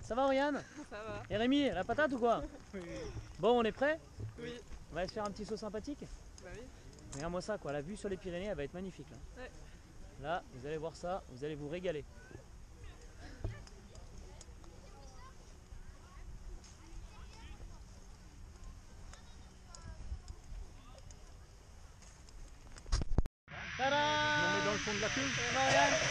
Ça va Oriane Ça va. Et Rémi, la patate ou quoi Bon, on est prêt Oui. On va se faire un petit saut sympathique Bah oui. Regarde-moi ça, quoi. La vue sur les Pyrénées, elle va être magnifique. Là, Ouais. là vous allez voir ça, vous allez vous régaler. Tada Je me mets dans le fond de la queue.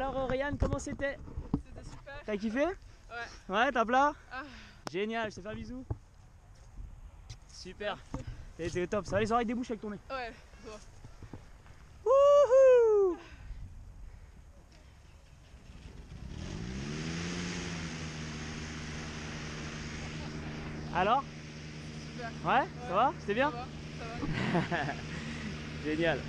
Alors Oriane, comment c'était C'était super. T'as kiffé Ouais. Ouais, t'as plat Ah. Génial, je te fais un bisou. Super. T'es top, ça va les oreilles débouchent avec ton nez. Ouais. Wouhou Alors Super. Ouais, ça va? C'était bien? Ça va, ça va. Génial.